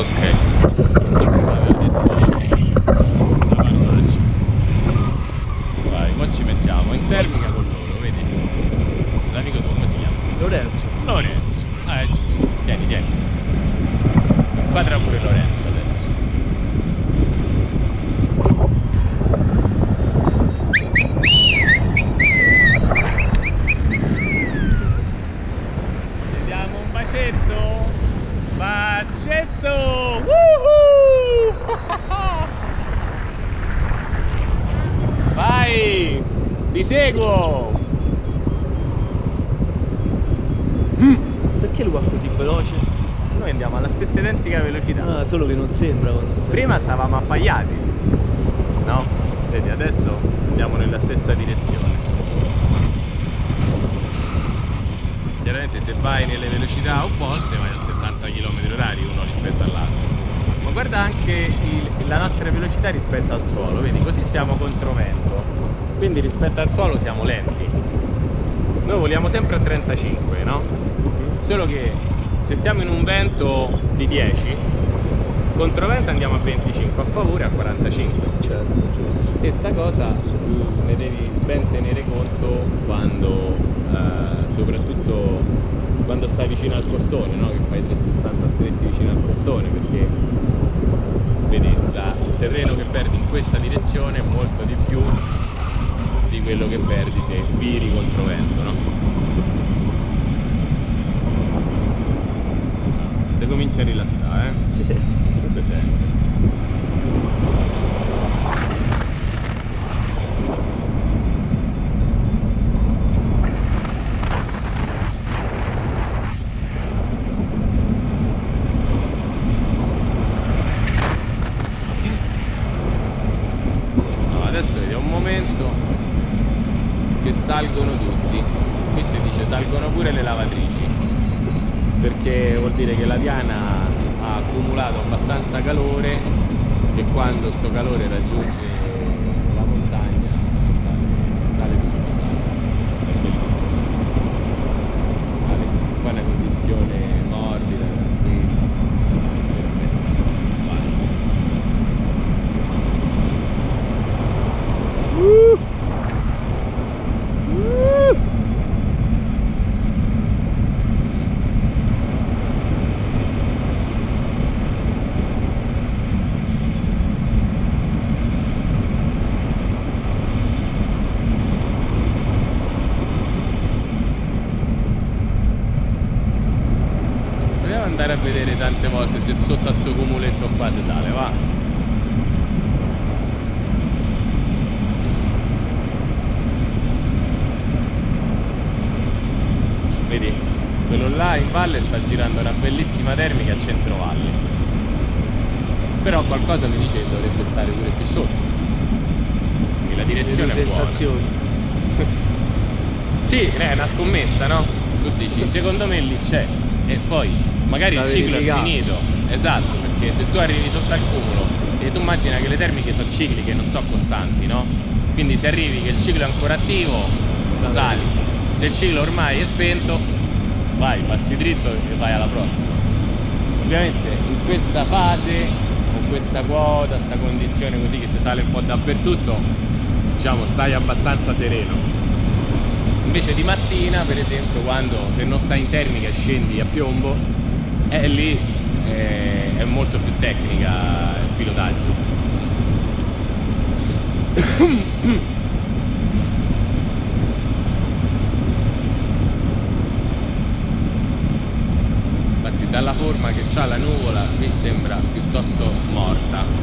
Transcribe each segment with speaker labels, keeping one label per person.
Speaker 1: Ok. So. Vai, ora ci mettiamo in termica con loro, vedi? L'amico tuo come si chiama?
Speaker 2: Lorenzo.
Speaker 1: Lorenzo. Ah, è giusto. Tieni, tieni. Quadra pure Lorenzo adesso. Ci diamo un bacetto? Bacetto! Woohoo! Vai! Seguo!
Speaker 2: Perché lui va così veloce?
Speaker 1: Noi andiamo alla stessa identica velocità.
Speaker 2: Ah, solo che non sembra quando sta.
Speaker 1: Prima stavamo appaiati, no? Vedi, adesso andiamo nella stessa direzione. Chiaramente se vai nelle velocità opposte vai a 70 km orari uno rispetto all'altro. Ma guarda anche il- la nostra velocità rispetto al suolo, vedi, così stiamo contro vento. Quindi rispetto al suolo siamo lenti. Noi voliamo sempre a 35, no? Solo che se stiamo in un vento di 10, controvento andiamo a 25, a favore a 45.
Speaker 2: Certo, giusto.
Speaker 1: E sta cosa mm, ne devi ben tenere conto quando, eh, soprattutto quando stai vicino al costone, no? che fai 360 stretti vicino al costone, perché vedi la- il terreno che perdi in questa direzione è molto di più di quello che perdi se viri controvento, no? Te comincia a rilassare, eh?
Speaker 2: Sì.
Speaker 1: Cosa sente? No, adesso è un momento che salgono tutti. Qui si dice salgono pure le lavatrici. Perché vuol dire che la piana ha accumulato abbastanza calore che quando sto calore raggiunge la montagna sale, sale tutto, sale. È bellissimo. Vale, qua è una condizione morbida, tranquilla. Perfetto. Vai. Proviamo ad andare a vedere tante volte se sotto a sto cumuletto qua si sale, va. Vedi, quello là in valle sta girando una bellissima termica a centrovalle. Però qualcosa mi dice che dovrebbe stare pure qui sotto. Quindi la direzione è buona. Sì, è una scommessa, no? Tu dici, secondo me lì c'è. E poi magari il ciclo è finito. Esatto, perché se tu arrivi sotto al cumulo e tu immagina che le termiche sono cicliche, non sono costanti, no? Quindi se arrivi che il ciclo è ancora attivo,
Speaker 2: Da
Speaker 1: sali. Se il ciclo ormai è spento, vai, passi dritto e vai alla prossima. Ovviamente in questa fase, con questa quota, sta condizione così che si sale un po' dappertutto, diciamo stai abbastanza sereno. Invece di mattina, per esempio, quando se non stai in termica scendi a piombo, è lì eh, è molto più tecnica il pilotaggio. Infatti dalla forma che ha la nuvola qui sembra piuttosto morta.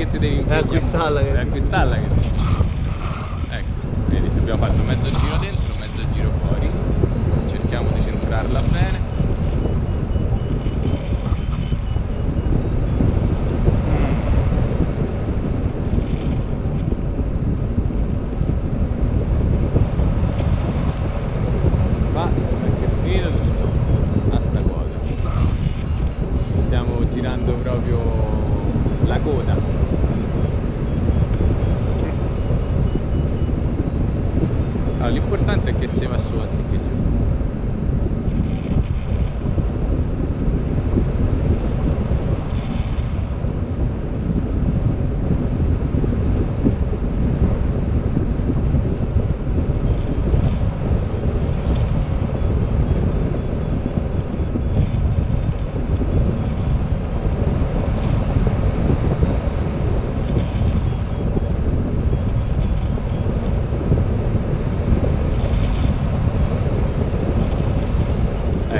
Speaker 1: Che ti devi impegnare.
Speaker 2: acquistarla che-
Speaker 1: È acquistarla che Ecco, vedi, abbiamo fatto mezzo giro dentro, mezzo giro fuori. Cerchiamo di centrarla bene. Ma è finito tutto a sta quota. Stiamo girando proprio la coda. Allora, l'importante è che si va su anziché giù.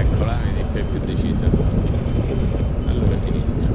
Speaker 1: Eccola, vedi che è più decisa. Allora sinistra.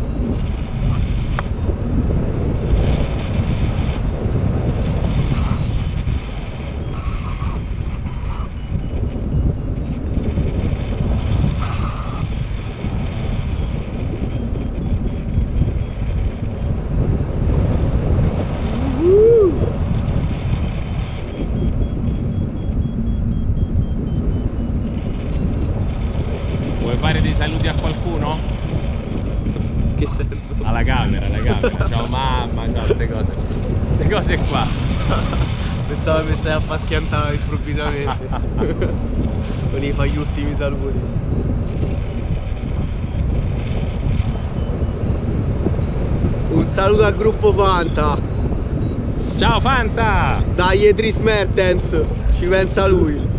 Speaker 1: Vuoi fare dei saluti a qualcuno?
Speaker 2: Che senso?
Speaker 1: Alla camera, alla camera. Ciao mamma, ciao queste cose. Queste cose qua.
Speaker 2: Pensavo che stai a far schiantare improvvisamente. non gli fai gli ultimi saluti. Un saluto al gruppo Fanta.
Speaker 1: Ciao Fanta!
Speaker 2: Dai Edris Mertens. Ci pensa lui.